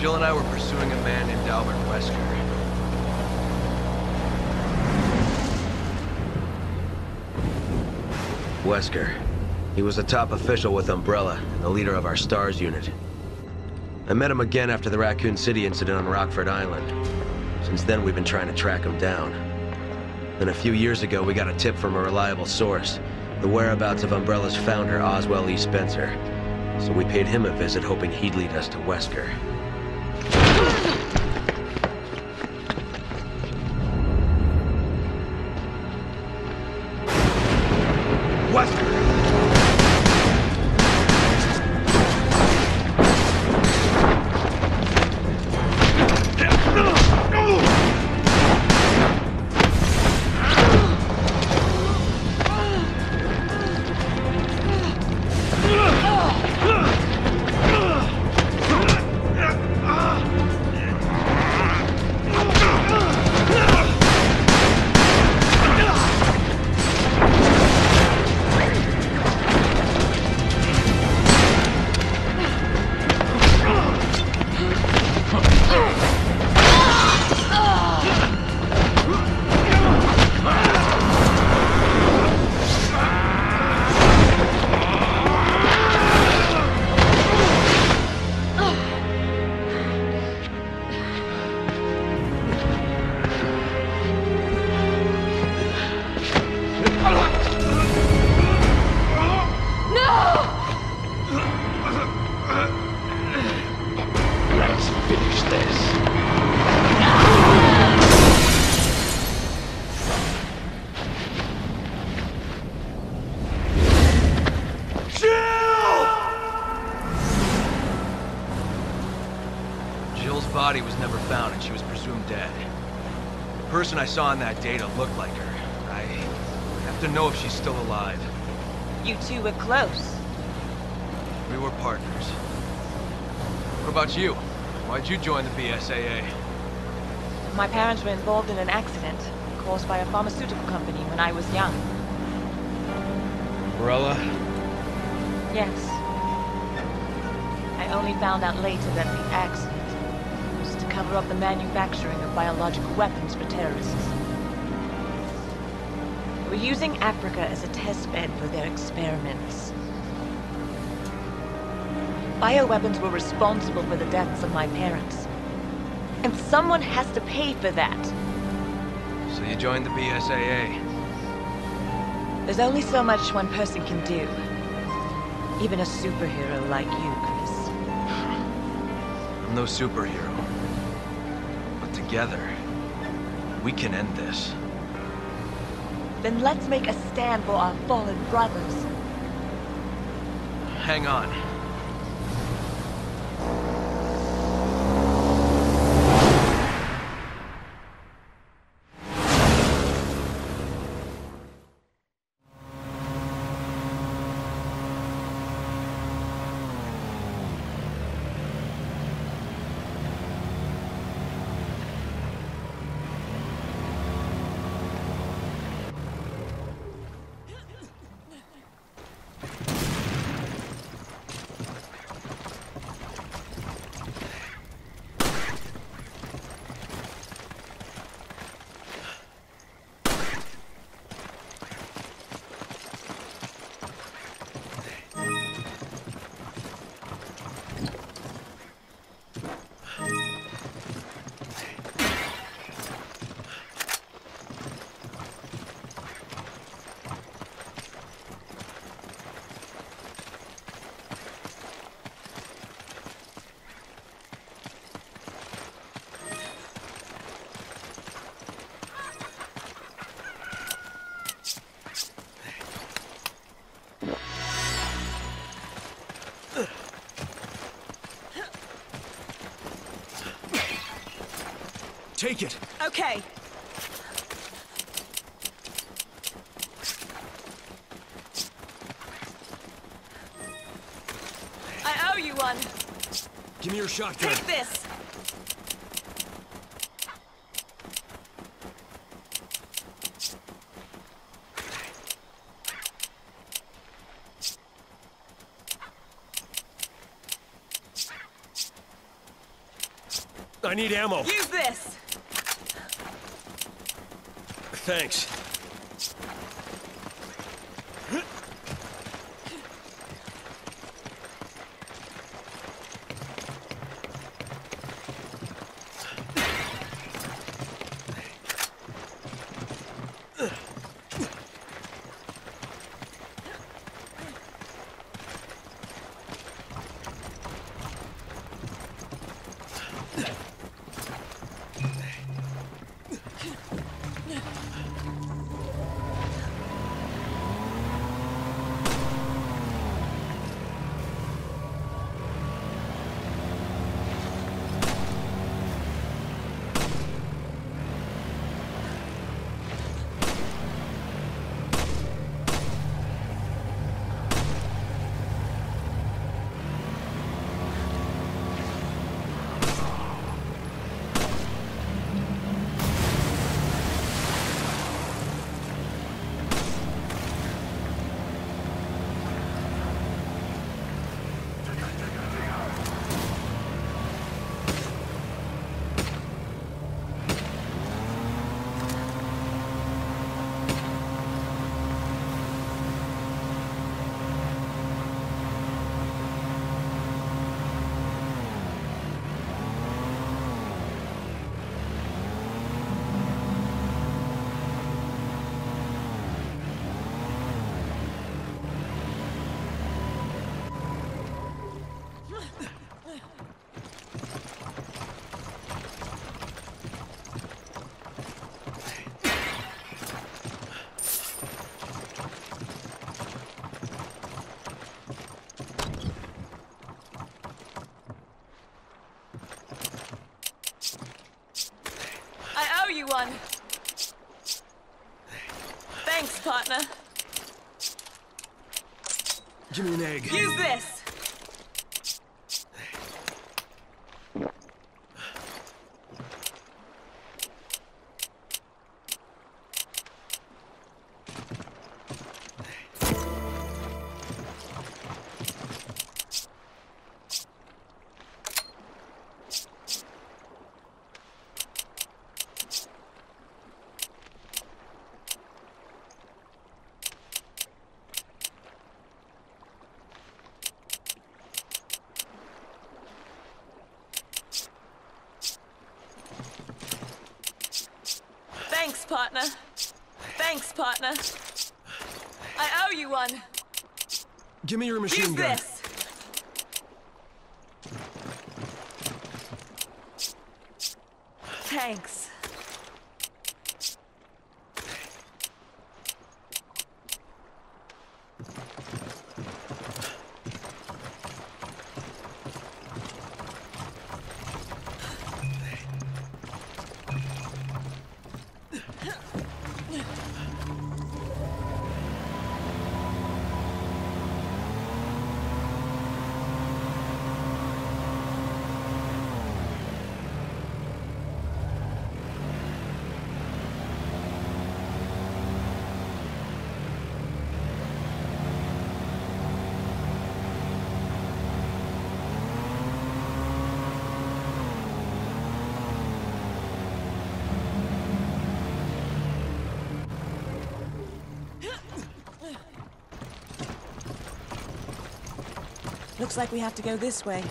Jill and I were pursuing a man named Albert Wesker. Wesker. He was a top official with Umbrella, and the leader of our STARS unit. I met him again after the Raccoon City incident on Rockfort Island. Since then, we've been trying to track him down. Then a few years ago, we got a tip from a reliable source. The whereabouts of Umbrella's founder, Oswell E. Spencer. So we paid him a visit, hoping he'd lead us to Wesker. The person I saw in that data looked like her. I have to know if she's still alive. You two were close. We were partners. What about you? Why'd you join the BSAA? My parents were involved in an accident caused by a pharmaceutical company when I was young. Umbrella? Yes. I only found out later that the accident to cover up the manufacturing of biological weapons for terrorists. Were using Africa as a test bed for their experiments. Bioweapons were responsible for the deaths of my parents. And someone has to pay for that. So you joined the BSAA. There's only so much one person can do. Even a superhero like you, Chris. I'm no superhero. Together, we can end this. Then let's make a stand for our fallen brothers. Hang on. Take it. Okay. I owe you one. Give me your shotgun. Take this. I need ammo. You Thanks. Use this! Thanks, partner. Thanks, partner. I owe you one. Give me your machine Use gun. this! Thanks. Looks like we have to go this way.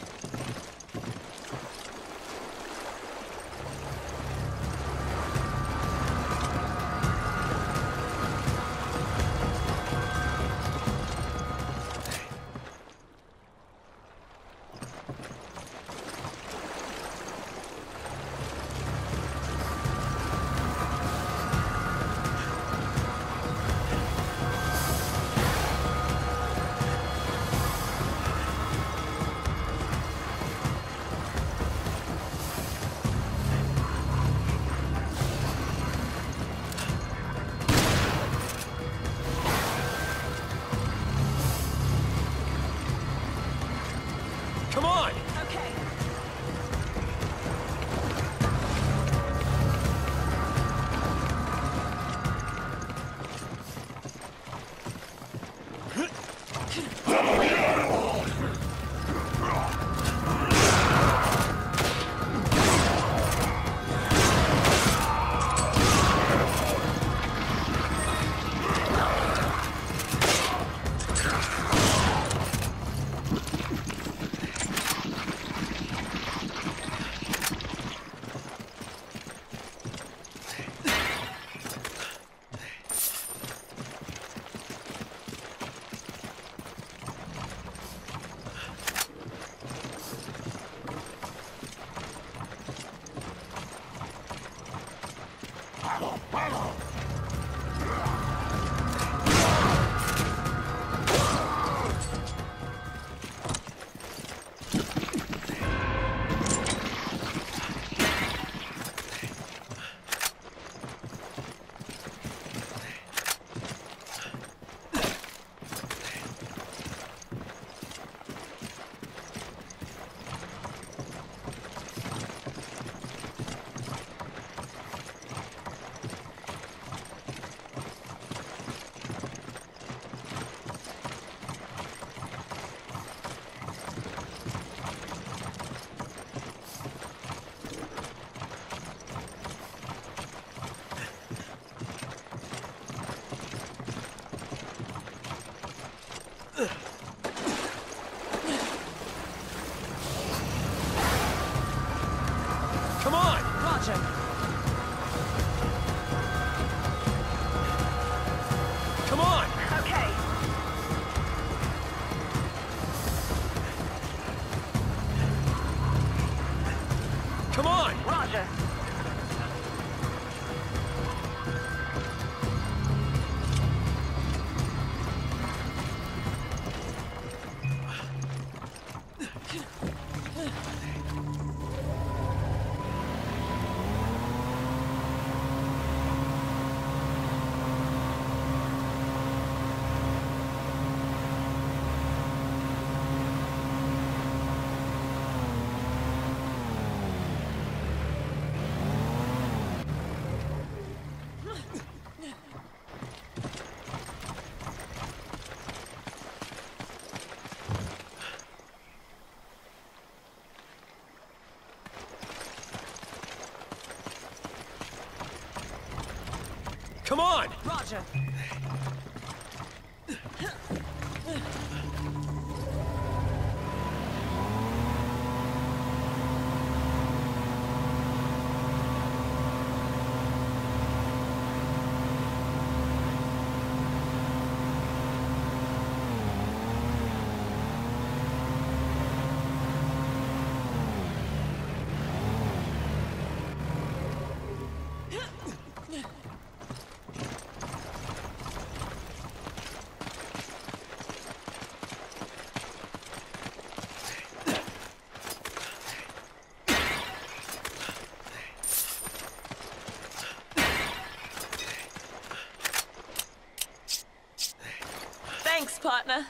Come on! Thanks, partner.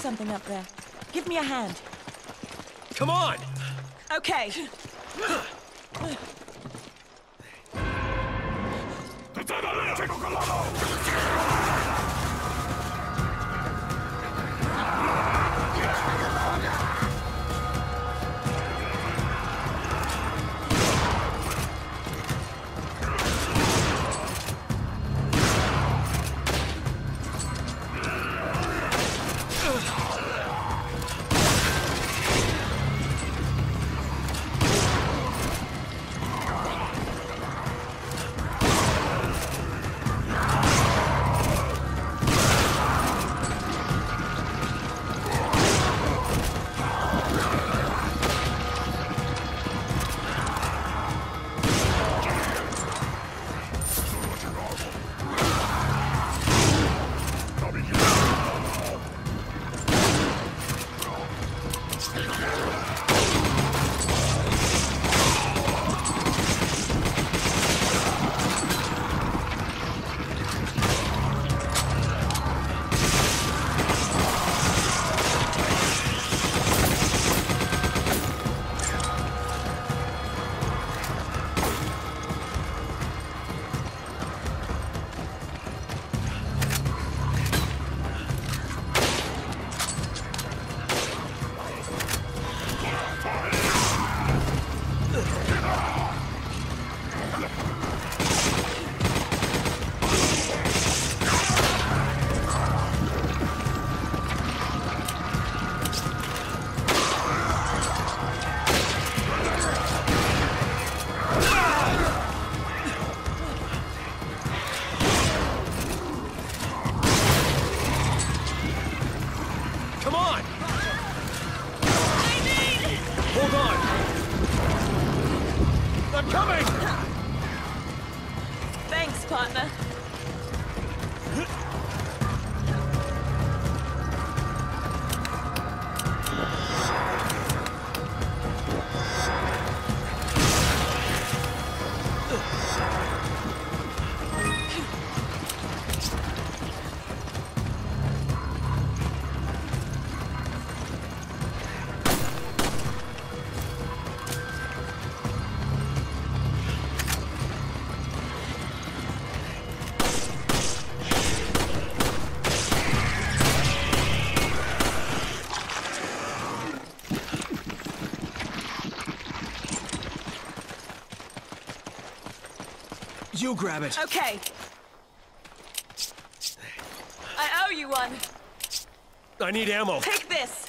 Something up there. Give me a hand. Come on! Okay. You grab it. Okay. I owe you one. I need ammo. Take this.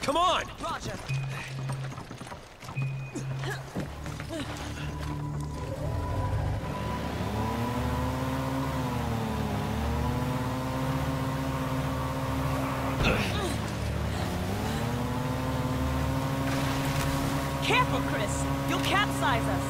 Come on! Roger. You'll us.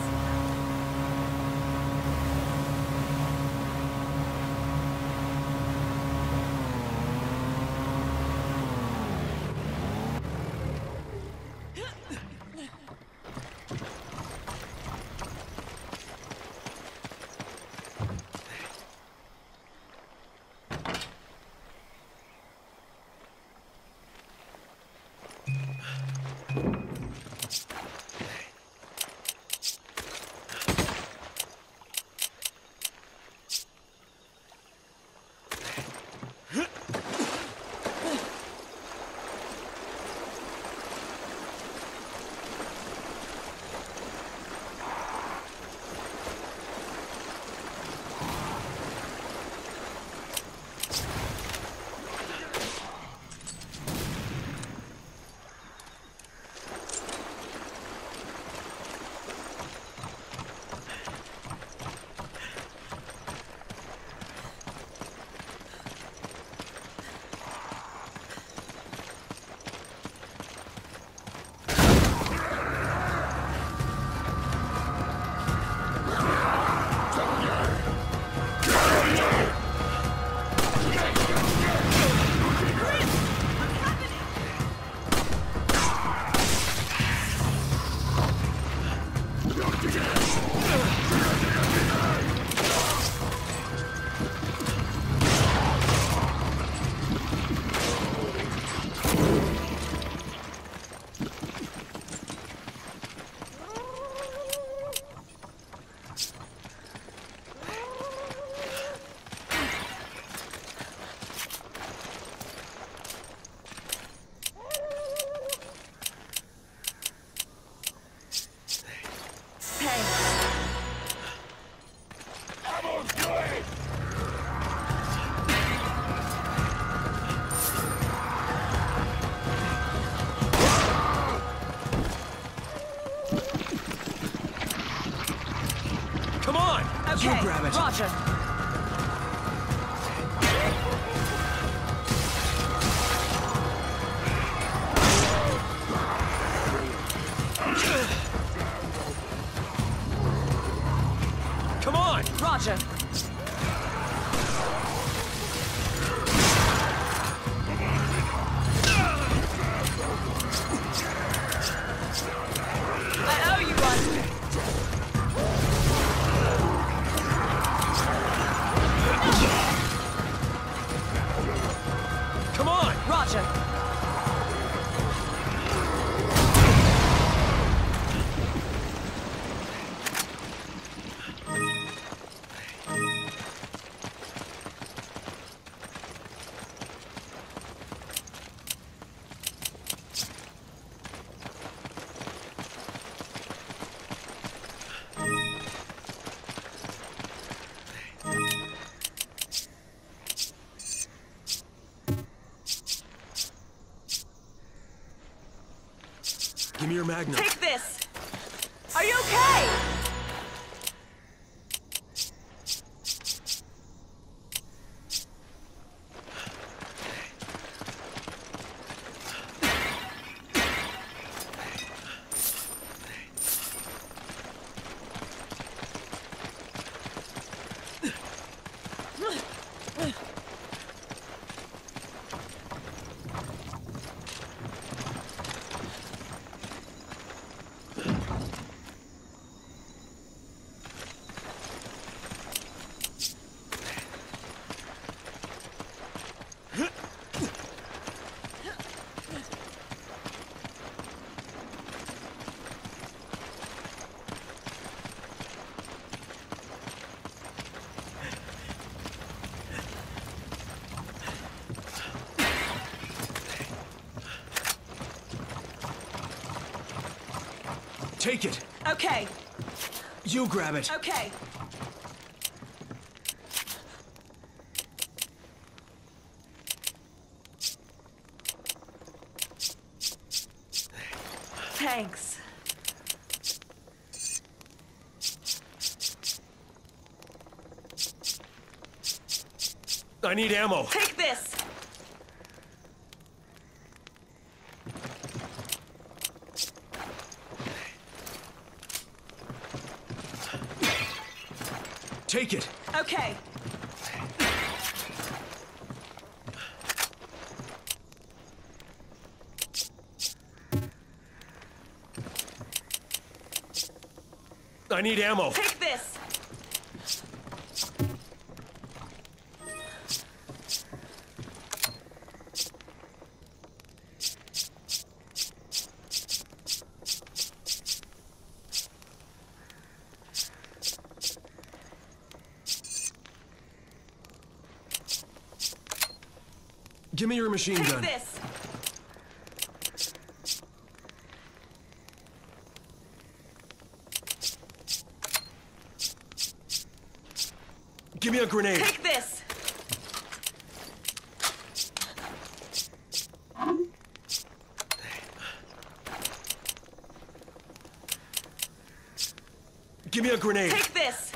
Okay. grab it. Roger. Take it. Okay, You grab it. okay. Thanks. I need ammo. Take this! Take it. Okay. I need ammo. Take this! Give me your machine Take gun. this! Give me a grenade. Take this! Give me a grenade. Take this!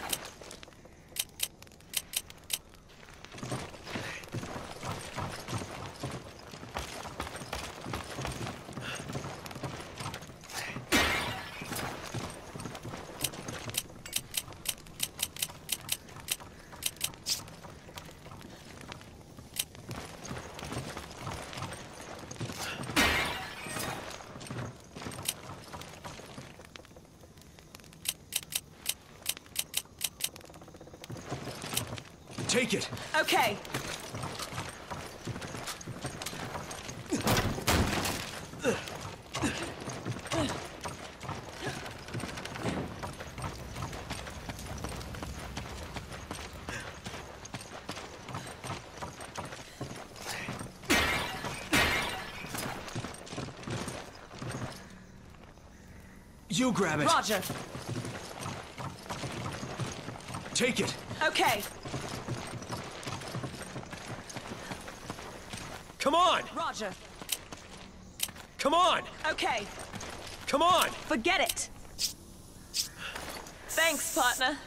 Take it. Okay. You grab it. Roger. Take it. Okay. Come on. Roger. Come on. Okay. Come on. Forget it. Thanks, partner.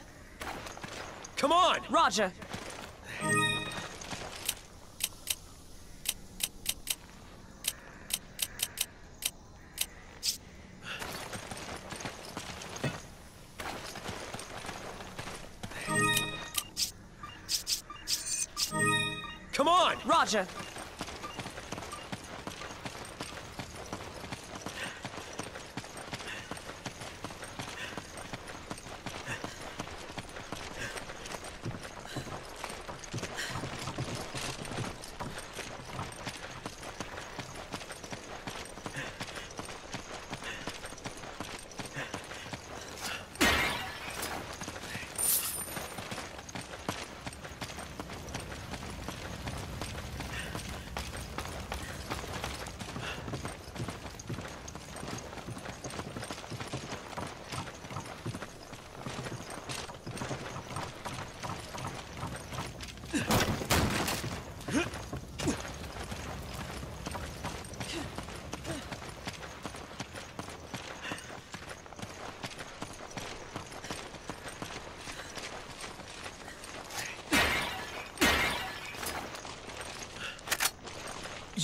Come on. Roger.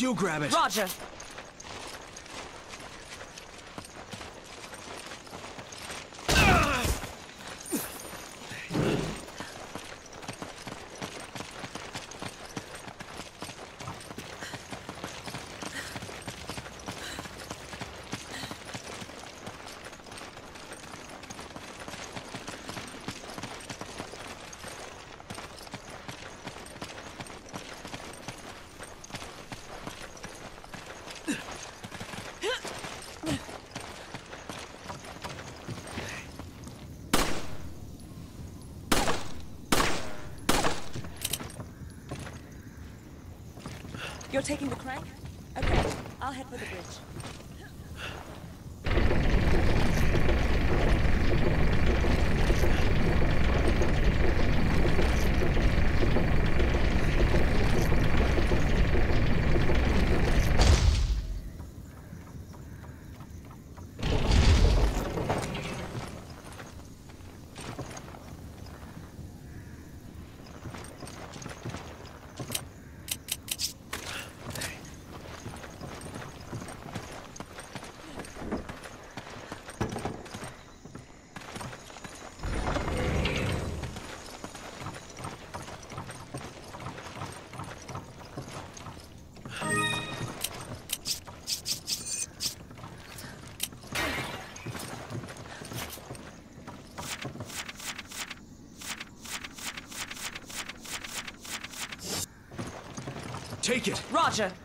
You grab it. Roger. You're taking the crank? Okay, I'll head for the bridge. Take it! Roger.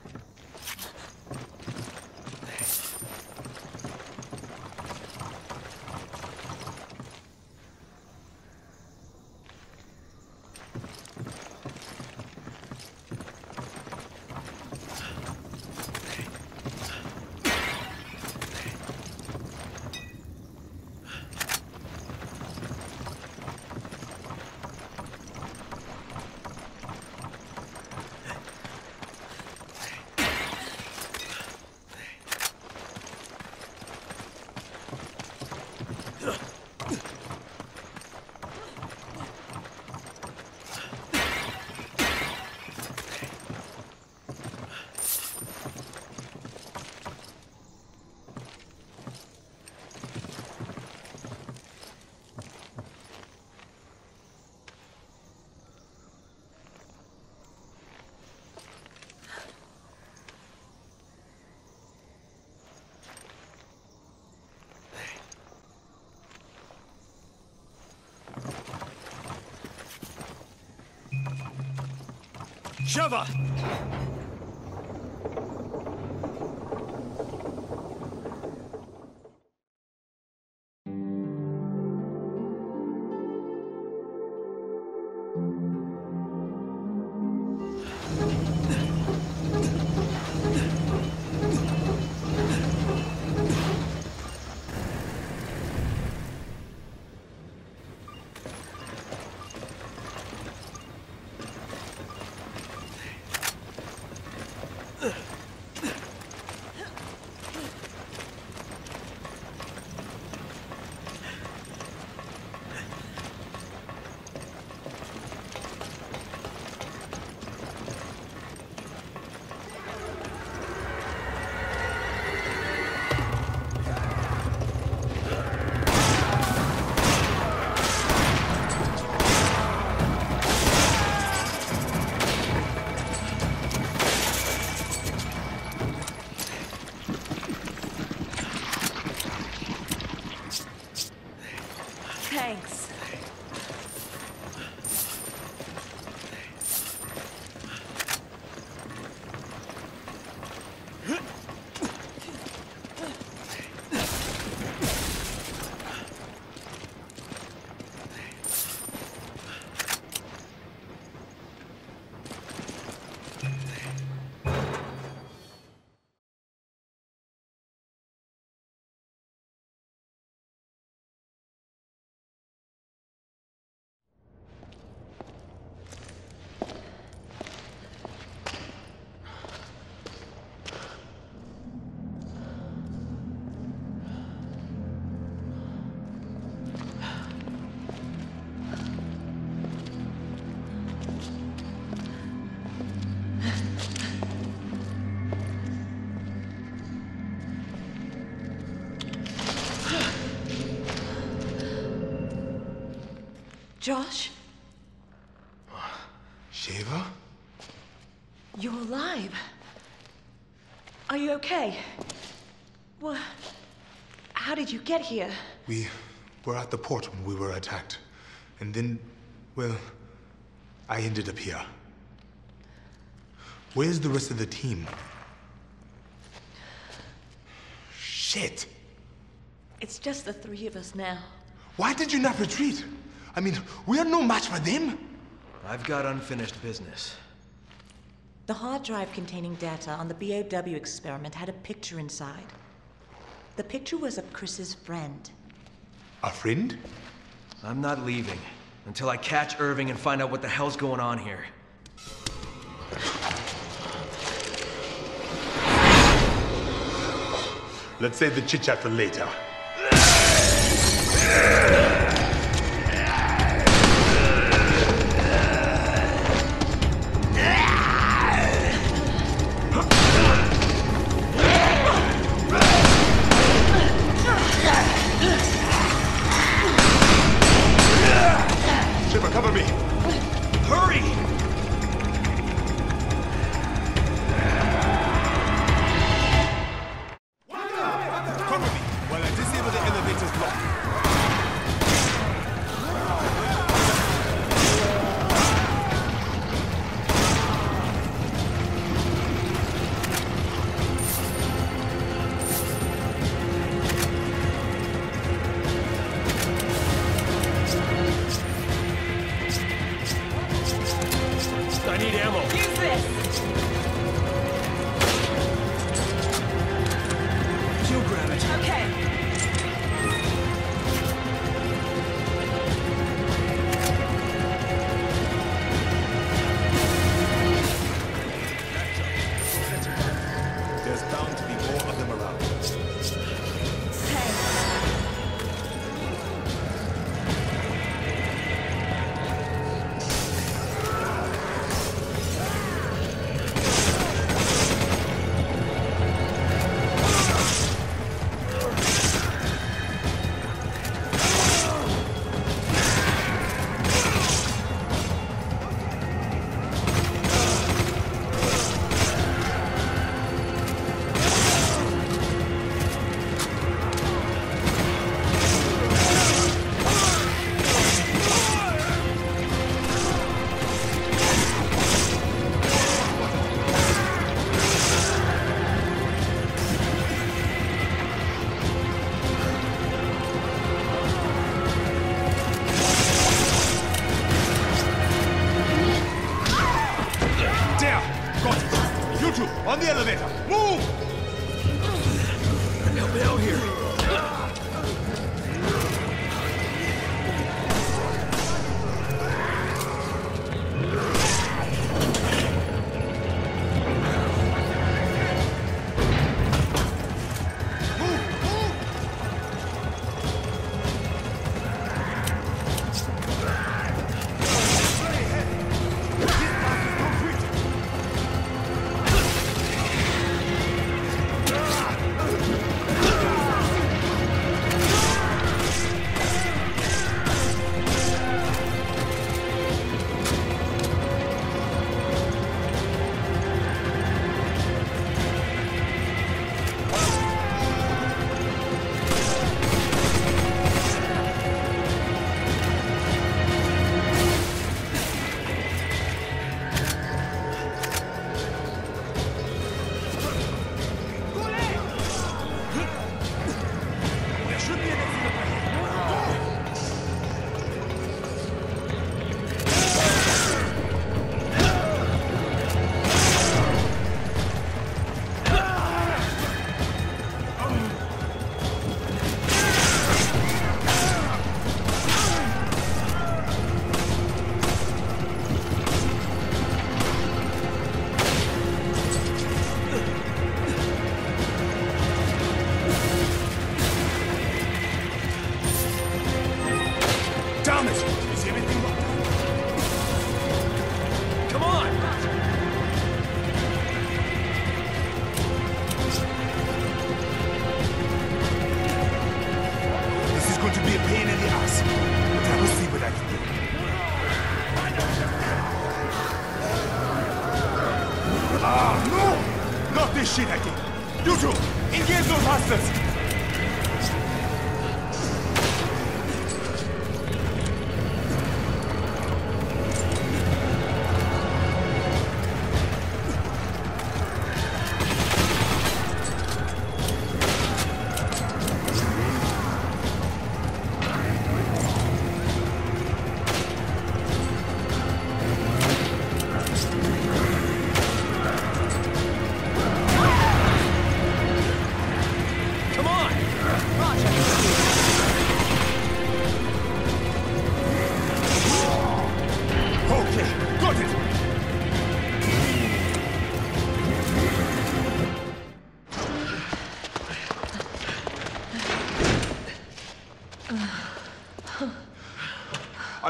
Sheva! Josh, Sheva? you're alive. Are you okay? What? How did you get here? We were at the port when we were attacked. And then, well, I ended up here. Where's the rest of the team? Shit! It's just the three of us now. Why did you not retreat? I mean, we are no match for them. I've got unfinished business. The hard drive containing data on the BOW experiment had a picture inside. The picture was of Chris's friend. A friend? I'm not leaving until I catch Irving and find out what the hell's going on here. Let's save the chit chat for later. Cover me.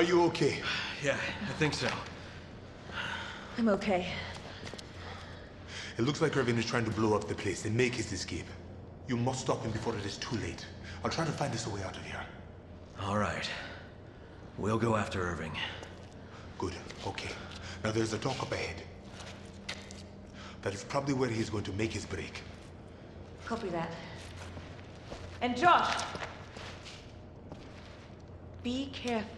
You okay? Yeah, I think so. I'm okay. It looks like Irving is trying to blow up the place and make his escape. You must stop him before it is too late. I'll try to find us a way out of here. All right. We'll go after Irving. Good. Okay. Now there's a dock up ahead. That is probably where he's going to make his break. Copy that. And Josh! Be careful.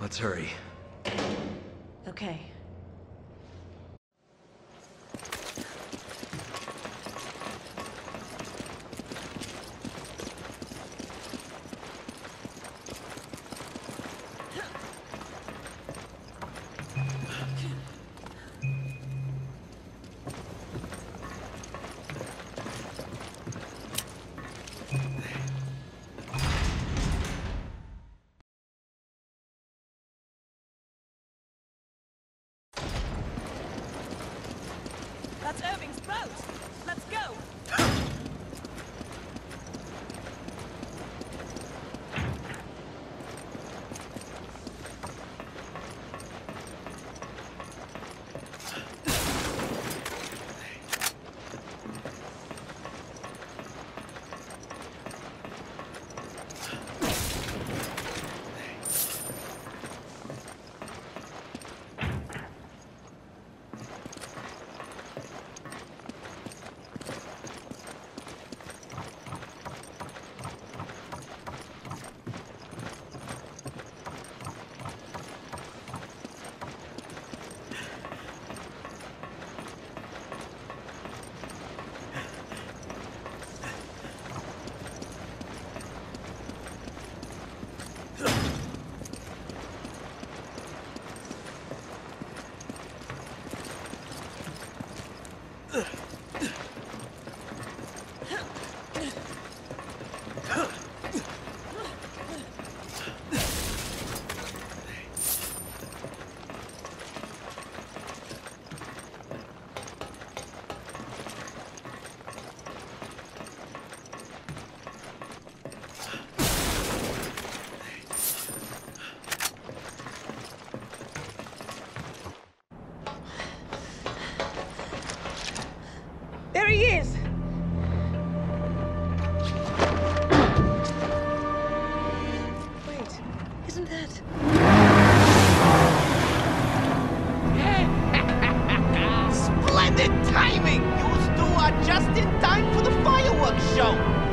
Let's hurry. Okay. just in time for the fireworks show.